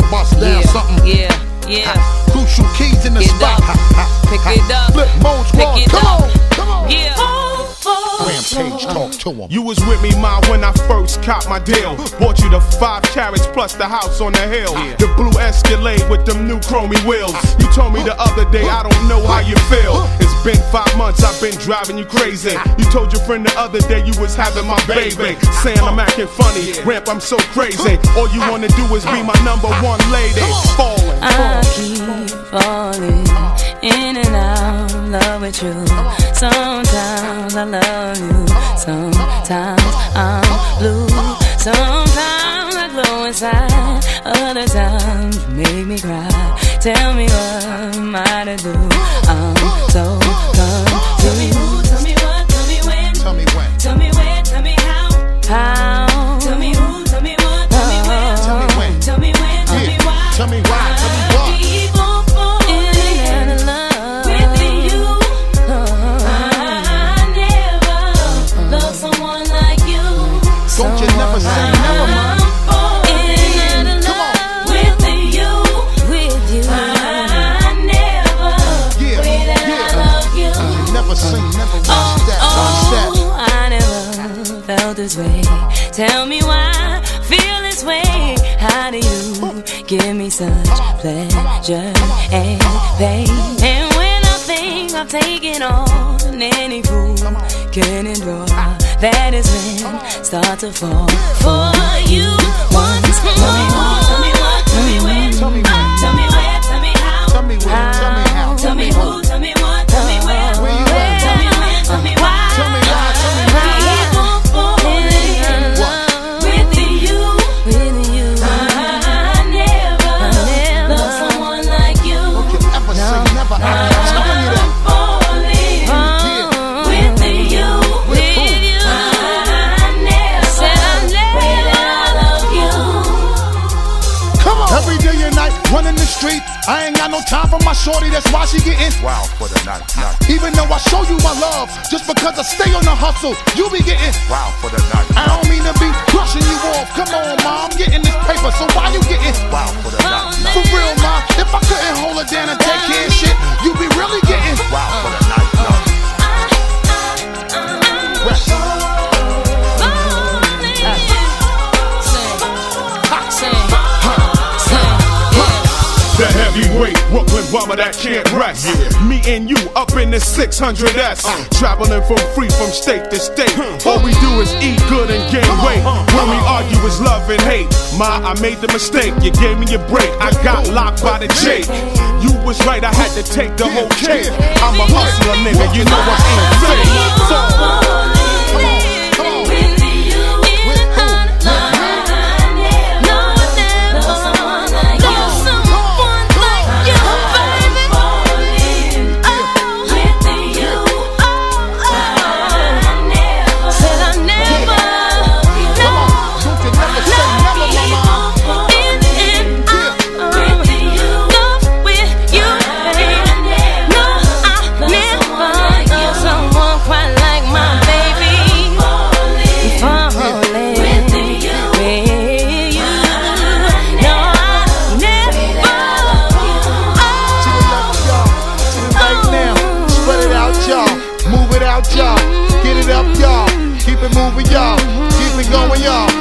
to bust down yeah, something. Yeah, yeah. Crucial keys in the Get spot. Ha, ha, Pick it up. Flip mode Pick it Come up. on. Come on. Yeah. Rampage uh-huh. talk to him. You was with me, ma, when I first copped my deal. Bought you the five carats plus the house on the hill. The blue Escalade with them new chromey wheels. You told me the other day, I don't know how you feel. It's been five months, I've been driving you crazy. You told your friend the other day you was having my baby. Saying I'm acting funny, ramp, I'm so crazy. All you wanna do is be my number one lady. Falling. With you. Sometimes I love you, sometimes I'm blue. Sometimes I glow inside, other times you make me cry. Tell me what am I to do? This way. Tell me why, I feel this way. How do you give me such pleasure and pain? And when I think I've taken and any fool can endure, that is when I start to fall for you. Once more. Every day and night, running the street. I ain't got no time for my shorty. That's why she getting. Wow for the night, night. Even though I show you my love, just because I stay on the hustle, you be getting. Wow for the night, bummer that can't rest. Me and you up in the 600S. Traveling from free from state to state. All we do is eat good and gain weight. When we argue, it's love and hate. Ma, I made the mistake. You gave me a break. I got locked by the J. You was right, I had to take the whole cake. I'm a hustler, nigga. You know I ain't fake. it moving, y'all. Keep me going, y'all.